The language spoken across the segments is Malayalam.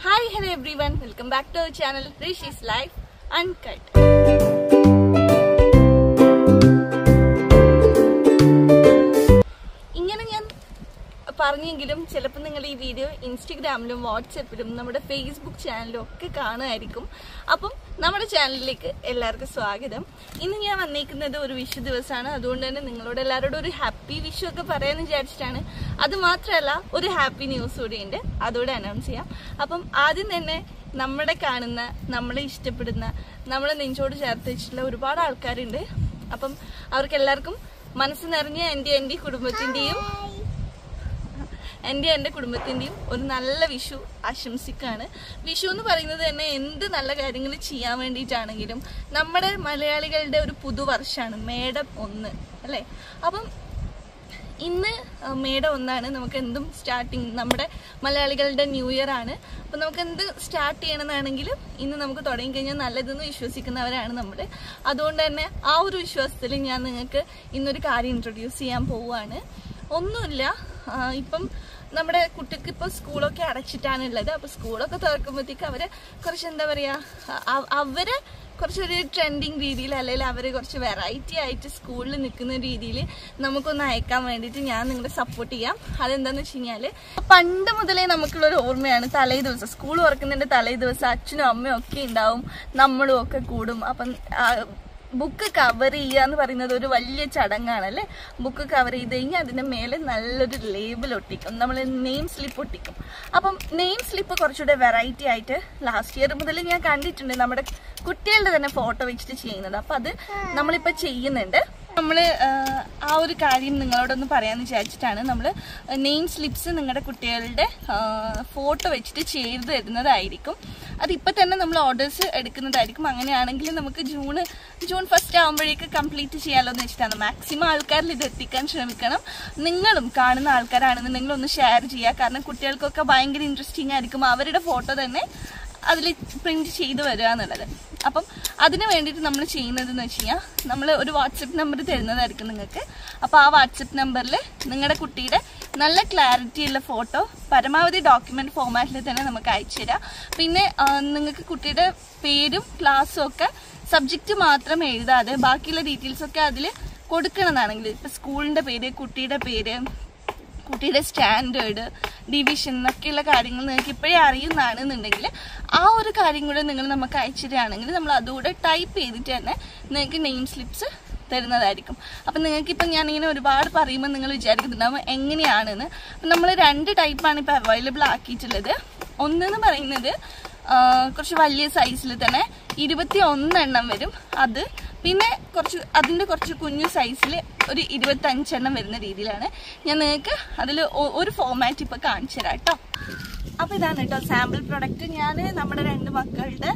Hi, hello everyone. Welcome back to our channel Rishi's Life Uncut. പറഞ്ഞെങ്കിലും ചിലപ്പോൾ നിങ്ങൾ ഈ വീഡിയോ ഇൻസ്റ്റഗ്രാമിലും വാട്സപ്പിലും നമ്മുടെ ഫേസ്ബുക്ക് ചാനലും ഒക്കെ കാണുമായിരിക്കും. അപ്പം നമ്മുടെ ചാനലിലേക്ക് എല്ലാവർക്കും സ്വാഗതം. ഇന്ന് ഞാൻ വന്നേക്കുന്നത് ഒരു വിഷു ദിവസമാണ്. അതുകൊണ്ട് തന്നെ നിങ്ങളോട് എല്ലാവരോടും ഒരു ഹാപ്പി വിഷു ഒക്കെ പറയാമെന്ന് വിചാരിച്ചിട്ടാണ്. അത് മാത്രമല്ല ഒരു ഹാപ്പി ന്യൂസ് കൂടിയുണ്ട് അതോടെ അനൗൺസ് ചെയ്യാം. അപ്പം ആദ്യം തന്നെ നമ്മളെ കാണുന്ന നമ്മളെ ഇഷ്ടപ്പെടുന്ന നമ്മളെ നെഞ്ചോട് ചേർത്ത് വെച്ചിട്ടുള്ള ഒരുപാട് ആൾക്കാരുണ്ട്. അപ്പം അവർക്ക് എല്ലാവർക്കും മനസ്സ് നിറഞ്ഞ എന്റെ എന്റെ കുടുംബത്തിന്റെയും എന്റെ എന്റെ കുടുംബത്തിന്റെയും ഒരു നല്ല വിഷു ആശംസിക്കാണ്. വിഷു എന്ന് പറയുന്നത് തന്നെ എന്ത് നല്ല കാര്യങ്ങൾ ചെയ്യാൻ വേണ്ടിയിട്ടാണെങ്കിലും നമ്മുടെ മലയാളികളുടെ ഒരു പുതുവർഷമാണ് മേടം ഒന്ന് അല്ലേ? അപ്പം ഇന്ന് മേടം ഒന്നാണ്. നമുക്ക് എന്തും സ്റ്റാർട്ടിങ് നമ്മുടെ മലയാളികളുടെ ന്യൂ ഇയർ ആണ്. അപ്പം നമുക്ക് എന്ത് സ്റ്റാർട്ട് ചെയ്യണമെന്നാണെങ്കിലും ഇന്ന് നമുക്ക് തുടങ്ങി കഴിഞ്ഞാൽ നല്ലതെന്ന് വിശ്വസിക്കുന്നവരാണ് നമ്മൾ അതുകൊണ്ട് തന്നെ ആ ഒരു വിശ്വാസത്തിൽ ഞാൻ നിങ്ങൾക്ക് ഇന്നൊരു കാര്യം ഇൻട്രൊഡ്യൂസ് ചെയ്യാൻ പോവുകയാണ്. ഒന്നുമില്ല ഇപ്പം നമ്മുടെ കുട്ടിക്ക് ഇപ്പോൾ സ്കൂളൊക്കെ അടച്ചിട്ടാണുള്ളത്. അപ്പോൾ സ്കൂളൊക്കെ തുറക്കുമ്പോഴത്തേക്ക് അവർ കുറച്ച് എന്താ പറയുക അവർ കുറച്ചൊരു ട്രെൻഡിങ് രീതിയിൽ അല്ലെങ്കിൽ അവർ കുറച്ച് വെറൈറ്റി ആയിട്ട് സ്കൂളിൽ നിൽക്കുന്ന രീതിയിൽ നമുക്കൊന്ന് അയക്കാൻ വേണ്ടിയിട്ട് ഞാൻ നിങ്ങളെ സപ്പോർട്ട് ചെയ്യാം. അതെന്താന്ന് വെച്ച് കഴിഞ്ഞാൽ പണ്ട് മുതലേ നമുക്കുള്ള ഒരു ഓർമ്മയാണ് തലേ ദിവസം. സ്കൂൾ തുറക്കുന്നതിന്റെ തലേ ദിവസം അച്ഛനും അമ്മയും ഒക്കെ ഉണ്ടാവും നമ്മളും ഒക്കെ കൂടും. അപ്പം ബുക്ക് കവർ ചെയ്യുക എന്ന് പറയുന്നത് ഒരു വലിയ ചടങ്ങാണ് അല്ലേ ബുക്ക് കവർ ചെയ്ത് കഴിഞ്ഞാൽ അതിന്റെ മേലെ നല്ലൊരു ലേബിൾ ഒട്ടിക്കും. നമ്മൾ നെയിം സ്ലിപ്പ് ഒട്ടിക്കും. അപ്പം നെയിം സ്ലിപ്പ് കുറച്ചുകൂടെ വെറൈറ്റി ആയിട്ട് ലാസ്റ്റ് ഇയർ മുതൽ ഞാൻ കണ്ടിട്ടുണ്ട് നമ്മുടെ കുട്ടികളുടെ തന്നെ ഫോട്ടോ വെച്ചിട്ട് ചെയ്യുന്നത്. അപ്പം അത് നമ്മളിപ്പോൾ ചെയ്യുന്നുണ്ട്. നമ്മൾ ആ ഒരു കാര്യം നിങ്ങളോടൊന്ന് പറയാമെന്ന് വിചാരിച്ചിട്ടാണ് നമ്മൾ നെയിം സ്ലിപ്സ് നിങ്ങളുടെ കുട്ടികളുടെ ഫോട്ടോ വെച്ചിട്ട് ചെയ്ത് തരുന്നതായിരിക്കും. അതിപ്പോൾ തന്നെ നമ്മൾ ഓർഡേഴ്സ് എടുക്കുന്നതായിരിക്കും. അങ്ങനെയാണെങ്കിൽ നമുക്ക് ജൂൺ ജൂൺ ഫസ്റ്റ് ആകുമ്പോഴേക്ക് കംപ്ലീറ്റ് ചെയ്യാമല്ലോ എന്ന് വെച്ചിട്ടാണ്. മാക്സിമം ആൾക്കാരിൽ ഇത് എത്തിക്കാൻ ശ്രമിക്കണം. നിങ്ങളും കാണുന്ന ആൾക്കാരാണെന്നുണ്ടെങ്കിൽ ഒന്ന് ഷെയർ ചെയ്യുക കാരണം കുട്ടികൾക്കൊക്കെ ഭയങ്കര ഇൻട്രസ്റ്റിംഗ് ആയിരിക്കും അവരുടെ ഫോട്ടോ തന്നെ അതിൽ പ്രിന്റ് ചെയ്ത് വരിക എന്നുള്ളത്. അപ്പം അതിന് വേണ്ടിയിട്ട് നമ്മൾ ചെയ്യുന്നതെന്ന് വെച്ച് കഴിഞ്ഞാൽ നമ്മൾ ഒരു വാട്സപ്പ് നമ്പർ തരുന്നതായിരിക്കും നിങ്ങൾക്ക്. അപ്പോൾ ആ വാട്സപ്പ് നമ്പറിൽ നിങ്ങളുടെ കുട്ടിയുടെ നല്ല ക്ലാരിറ്റി ഉള്ള ഫോട്ടോ പരമാവധി ഡോക്യുമെന്റ് ഫോമാറ്റിൽ തന്നെ നമുക്ക് അയച്ചു തരാം. പിന്നെ നിങ്ങൾക്ക് കുട്ടിയുടെ പേരും ക്ലാസ്സും ഒക്കെ സബ്ജക്റ്റ് മാത്രം എഴുതാതെ ബാക്കിയുള്ള ഡീറ്റെയിൽസ് ഒക്കെ അതിൽ കൊടുക്കണമെന്നാണെങ്കിൽ ഇപ്പം സ്കൂളിന്റെ പേര് കുട്ടിയുടെ പേര് കുട്ടിയുടെ സ്റ്റാൻഡേർഡ് ഡിവിഷൻ എന്നൊക്കെയുള്ള കാര്യങ്ങൾ നിങ്ങൾക്ക് ഇപ്പോഴേ അറിയുന്നതാണെന്നുണ്ടെങ്കിൽ ആ ഒരു കാര്യം കൂടെ നിങ്ങൾ നമുക്ക് അയച്ചു തരികയാണെങ്കിൽ നമ്മൾ അതുകൂടെ ടൈപ്പ് ചെയ്തിട്ട് തന്നെ നിങ്ങൾക്ക് നെയിം സ്ലിപ്സ് തരുന്നതായിരിക്കും. അപ്പം നിങ്ങൾക്കിപ്പം ഞാനിങ്ങനെ ഒരുപാട് പറയുമ്പോൾ നിങ്ങൾ വിചാരിക്കുന്നുണ്ടാവും എങ്ങനെയാണെന്ന്. അപ്പം നമ്മൾ രണ്ട് ടൈപ്പാണ് ഇപ്പോൾ അവൈലബിൾ ആക്കിയിട്ടുള്ളത്. ഒന്നെന്ന് പറയുന്നത് കുറച്ച് വലിയ സൈസിൽ തന്നെ ഇരുപത്തി ഒന്നെണ്ണം വരും അത്. പിന്നെ കുറച്ച് അതിന്റെ കുറച്ച് കുഞ്ഞു സൈസിൽ ഒരു ഇരുപത്തഞ്ചെണ്ണം വരുന്ന രീതിയിലാണ്. ഞാൻ നിങ്ങൾക്ക് അതിൽ ഒരു ഫോമാറ്റ് ഇപ്പോൾ കാണിച്ചു തരാം കേട്ടോ. അപ്പോൾ ഇതാണ് കേട്ടോ സാമ്പിൾ പ്രൊഡക്റ്റ് ഞാൻ നമ്മുടെ രണ്ട് മക്കളുടെ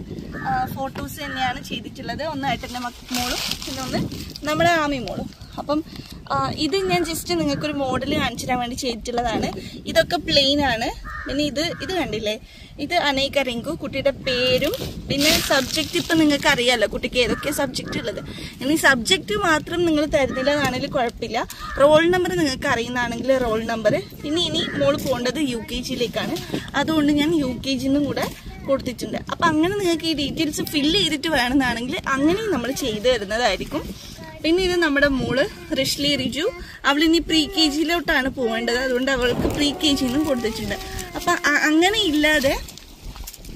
ഫോട്ടോസ് തന്നെയാണ് ചെയ്തിട്ടുള്ളത്. ഒന്ന് ഏട്ടന്റെ മോളും പിന്നെ ഒന്ന് നമ്മുടെ ആമി മോളും. അപ്പം ഇത് ഞാൻ ജസ്റ്റ് നിങ്ങൾക്കൊരു മോഡൽ കാണിച്ചു തരാൻ വേണ്ടി ചെയ്തിട്ടുള്ളതാണ്. ഇതൊക്കെ പ്ലെയിൻ ആണ്. പിന്നെ ഇത് ഇത് കണ്ടില്ലേ? ഇത് അനേക റിങ്കു കുട്ടിയുടെ പേരും പിന്നെ സബ്ജക്റ്റ് ഇപ്പം നിങ്ങൾക്ക് അറിയാമല്ലോ കുട്ടിക്ക് ഏതൊക്കെ സബ്ജക്റ്റ് ഉള്ളത്. ഇനി സബ്ജക്റ്റ് മാത്രം നിങ്ങൾ തരുന്നില്ല എന്നാണെങ്കിൽ കുഴപ്പമില്ല. റോൾ നമ്പർ നിങ്ങൾക്ക് അറിയുന്നതാണെങ്കിൽ റോൾ നമ്പർ പിന്നെ ഇനി മോൾ പോകേണ്ടത് യു കെ ജിയിലേക്കാണ്. അതുകൊണ്ട് ഞാൻ യു കെ ജിന്നും കൂടെ കൊടുത്തിട്ടുണ്ട്. അപ്പം അങ്ങനെ നിങ്ങൾക്ക് ഈ ഡീറ്റെയിൽസ് ഫില്ല് ചെയ്തിട്ട് വേണമെന്നാണെങ്കിൽ അങ്ങനെയും നമ്മൾ ചെയ്തു തരുന്നതായിരിക്കും. പിന്നെ ഇത് നമ്മുടെ മോൾ റിഷ്ലി റിജു. അവൾ ഇനി പ്രീ കെ ജിയിലോട്ടാണ് പോകേണ്ടത് അതുകൊണ്ട് അവൾക്ക് പ്രീ കെ ജിന്നും കൊടുത്തിട്ടുണ്ട്. അപ്പം അങ്ങനെ ഇല്ലാതെ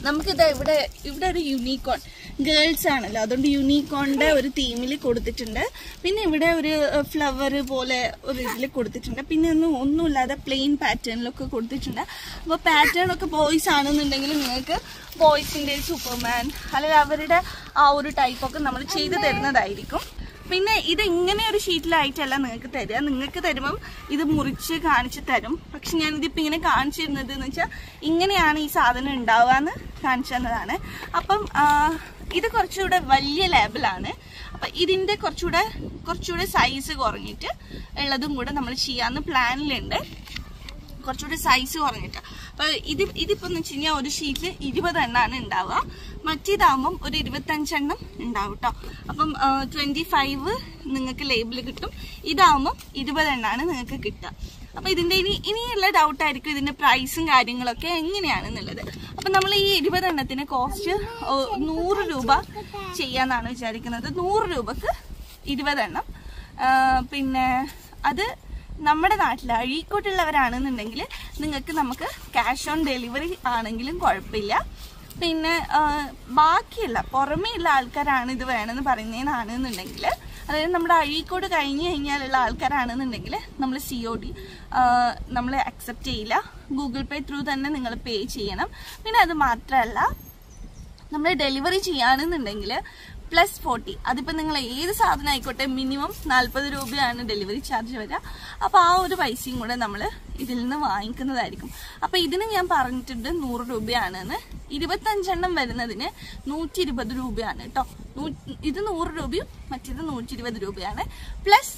നമുക്കിത് ഇവിടെ ഇവിടെ ഒരു യൂണിക്കോൺ ഗേൾസ് ആണല്ലോ. അതുകൊണ്ട് യൂണിക്കോണിന്റെ ഒരു തീമിൽ കൊടുത്തിട്ടുണ്ട്. പിന്നെ ഇവിടെ ഒരു ഫ്ലവർ പോലെ ഒരു ഇതിൽ കൊടുത്തിട്ടുണ്ട്. പിന്നെ ഒന്നും ഒന്നുമില്ലാതെ പ്ലെയിൻ പാറ്റേണിലൊക്കെ കൊടുത്തിട്ടുണ്ട്. അപ്പോൾ പാറ്റേൺ ഒക്കെ ബോയ്സ് ആണെന്നുണ്ടെങ്കിൽ നിങ്ങൾക്ക് ബോയ്സിന്റെ സൂപ്പർമാൻ അല്ലെങ്കിൽ അവരുടെ ആ ഒരു ടൈപ്പൊക്കെ നമ്മൾ ചെയ്തു തരുന്നതായിരിക്കും. പിന്നെ ഇത് ഇങ്ങനെ ഒരു ഷീറ്റിലായിട്ടല്ല നിങ്ങൾക്ക് തരിക. നിങ്ങൾക്ക് തരുമ്പം ഇത് മുറിച്ച് കാണിച്ച് തരും. പക്ഷെ ഞാൻ ഇതിപ്പോൾ ഇങ്ങനെ കാണിച്ചു തരുന്നത് എന്ന് വെച്ചാൽ ഇങ്ങനെയാണ് ഈ സാധനം ഉണ്ടാവുക എന്ന് കാണിച്ചു തന്നതാണ്. അപ്പം ഇത് കുറച്ചുകൂടെ വലിയ ലേബിളാണ് അപ്പം ഇതിന്റെ കുറച്ചുകൂടെ കുറച്ചുകൂടെ സൈസ് കുറഞ്ഞിട്ട് ഉള്ളതും കൂടെ നമ്മൾ ചെയ്യാമെന്ന് പ്ലാനിലുണ്ട് കുറച്ചുകൂടി സൈസ് കുറഞ്ഞിട്ട്. അപ്പൊ ഇത് ഇതിപ്പോ എന്ന് വെച്ച് കഴിഞ്ഞാൽ ഒരു ഷീറ്റിൽ ഇരുപത് എണ്ണാണ് ഉണ്ടാവുക മറ്റേതാകുമ്പം ഒരു ഇരുപത്തഞ്ചെണ്ണം ഉണ്ടാവും കേട്ടോ അപ്പം ട്വന്റി ഫൈവ് നിങ്ങൾക്ക് ലേബിൾ കിട്ടും. ഇരുപത് എണ്ണാണ് നിങ്ങൾക്ക് കിട്ടുക. അപ്പൊ ഇതിന്റെ ഇനി ഇനിയുള്ള ഡൗട്ട് ആയിരിക്കും ഇതിന്റെ പ്രൈസും കാര്യങ്ങളൊക്കെ എങ്ങനെയാണെന്നുള്ളത്. അപ്പൊ നമ്മൾ ഈ ഇരുപതെണ്ണത്തിന് കോസ്റ്റ് നൂറ് രൂപ ചെയ്യാന്നാണ് വിചാരിക്കുന്നത്. നൂറ് രൂപക്ക് ഇരുപതെണ്ണം പിന്നെ അത് നമ്മുടെ നാട്ടിൽ അഴീക്കോട്ടുള്ളവരാണെന്നുണ്ടെങ്കിൽ നിങ്ങൾക്ക് നമുക്ക് ക്യാഷ് ഓൺ ഡെലിവറി ആണെങ്കിലും കുഴപ്പമില്ല. പിന്നെ ബാക്കിയുള്ള പുറമേ ഉള്ള ആൾക്കാരാണ് ഇത് വേണമെന്ന് പറയുന്നതെന്നാണെന്നുണ്ടെങ്കിൽ അതായത് നമ്മുടെ അഴീക്കോട് കഴിഞ്ഞ് കഴിഞ്ഞാലുള്ള ആൾക്കാരാണെന്നുണ്ടെങ്കിൽ നമ്മൾ സി ഒ ഡി നമ്മൾ അക്സെപ്റ്റ് ചെയ്യില്ല. ഗൂഗിൾ പേ ത്രൂ തന്നെ നിങ്ങൾ പേ ചെയ്യണം. പിന്നെ അത് മാത്രമല്ല നമ്മൾ ഡെലിവറി ചെയ്യുകയാണെന്നുണ്ടെങ്കിൽ പ്ലസ് ഫോർട്ടി അതിപ്പോൾ നിങ്ങൾ ഏത് സാധനം ആയിക്കോട്ടെ മിനിമം നാൽപ്പത് രൂപയാണ് ഡെലിവറി ചാർജ് വരിക. അപ്പോൾ ആ ഒരു പൈസയും കൂടെ നമ്മൾ ഇതിൽ നിന്ന് വാങ്ങിക്കുന്നതായിരിക്കും. അപ്പോൾ ഇതിന് ഞാൻ പറഞ്ഞിട്ടുണ്ട് നൂറ് രൂപയാണെന്ന്. ഇരുപത്തഞ്ചെണ്ണം വരുന്നതിന് നൂറ്റി ഇരുപത് രൂപയാണ് കേട്ടോ. ഇത് നൂറ് രൂപയും മറ്റേത് നൂറ്റി ഇരുപത് രൂപയാണ്. പ്ലസ്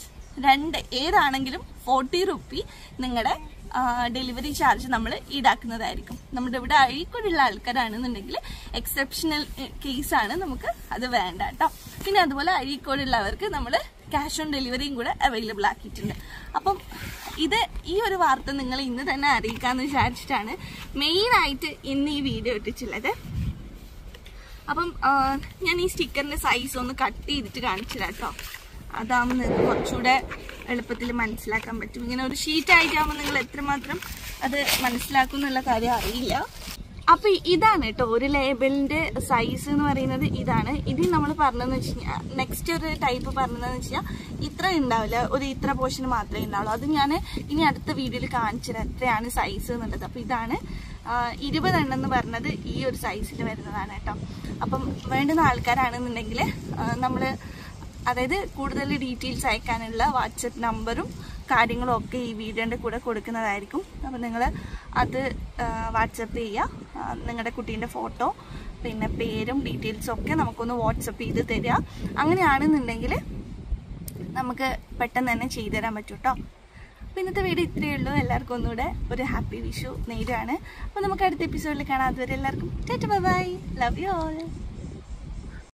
രണ്ട് ഏതാണെങ്കിലും ഫോർട്ടി റുപ്പി നിങ്ങളുടെ ഡെലിവറി ചാർജ് നമ്മൾ ഈടാക്കുന്നതായിരിക്കും. നമ്മുടെ ഇവിടെ അഴീക്കോടുള്ള ആൾക്കാരാണെന്നുണ്ടെങ്കിൽ എക്സെപ്ഷണൽ കേസാണ് നമുക്ക് അത് വേണ്ട കേട്ടോ. പിന്നെ അതുപോലെ അഴീക്കോടുള്ളവർക്ക് നമ്മൾ ക്യാഷ് ഓൺ ഡെലിവറിയും കൂടെ അവൈലബിൾ ആക്കിയിട്ടുണ്ട്. അപ്പം ഇത് ഈ ഒരു വാർത്ത നിങ്ങൾ ഇന്ന് തന്നെ അറിയിക്കാമെന്ന് വിചാരിച്ചിട്ടാണ് മെയിനായിട്ട് ഇന്ന് ഈ വീഡിയോ ഇട്ടിട്ടുള്ളത്. അപ്പം ഞാൻ ഈ സ്റ്റിക്കറിന്റെ സൈസ് ഒന്ന് കട്ട് ചെയ്തിട്ട് കാണിച്ചു തരാം കേട്ടോ. അതാകുമ്പോൾ നിങ്ങൾക്ക് കുറച്ചുകൂടെ എളുപ്പത്തിൽ മനസ്സിലാക്കാൻ പറ്റും. ഇങ്ങനെ ഒരു ഷീറ്റ് ആയിട്ടാകുമ്പോൾ നിങ്ങൾ എത്രമാത്രം അത് മനസ്സിലാക്കും എന്നുള്ള കാര്യം അറിയില്ല. അപ്പൊ ഇതാണ് കേട്ടോ ഒരു ലേബലിന്റെ സൈസ് എന്ന് പറയുന്നത് ഇതാണ്. ഇതിൽ നമ്മൾ പറഞ്ഞതെന്ന് വെച്ച് കഴിഞ്ഞാൽ നെക്സ്റ്റ് ഒരു ടൈപ്പ് പറഞ്ഞതെന്ന് വെച്ച് കഴിഞ്ഞാൽ ഇത്ര ഉണ്ടാവില്ല. ഒരു ഇത്ര പോർഷൻ മാത്രമേ ഉണ്ടാവുള്ളൂ. അത് ഞാൻ ഇനി അടുത്ത വീഡിയോയിൽ കാണിച്ചു തരാം എത്രയാണ് സൈസ് എന്നുള്ളത്. അപ്പൊ ഇതാണ് ഇരുപതെണ്ണം എന്ന് പറഞ്ഞത് ഈ ഒരു സൈസിൽ വരുന്നതാണ് കേട്ടോ. അപ്പം വേണ്ടുന്ന ആൾക്കാരാണെന്നുണ്ടെങ്കിൽ നമ്മൾ അതായത് കൂടുതൽ ഡീറ്റെയിൽസ് അയക്കാനുള്ള വാട്സപ്പ് നമ്പറും കാര്യങ്ങളും ഒക്കെ ഈ വീഡിയോന്റെ കൂടെ കൊടുക്കുന്നതായിരിക്കും. അപ്പോൾ നിങ്ങൾ അത് വാട്സപ്പ് ചെയ്യുക നിങ്ങളുടെ കുട്ടീന്റെ ഫോട്ടോ പിന്നെ പേരും ഡീറ്റെയിൽസും ഒക്കെ നമുക്കൊന്ന് വാട്സപ്പ് ചെയ്ത് തരിക അങ്ങനെയാണെന്നുണ്ടെങ്കിൽ നമുക്ക് പെട്ടെന്ന് തന്നെ ചെയ്തു തരാൻ പറ്റും കേട്ടോ അപ്പോൾ ഇന്നത്തെ വീഡിയോ ഇത്രയേ ഉള്ളൂ. എല്ലാവർക്കും ഒന്നുകൂടെ ഒരു ഹാപ്പി വിഷു നേരാണ്. അപ്പോൾ നമുക്ക് അടുത്ത എപ്പിസോഡിൽ കാണാം. അതുവരെ എല്ലാവർക്കും bye bye. Love you all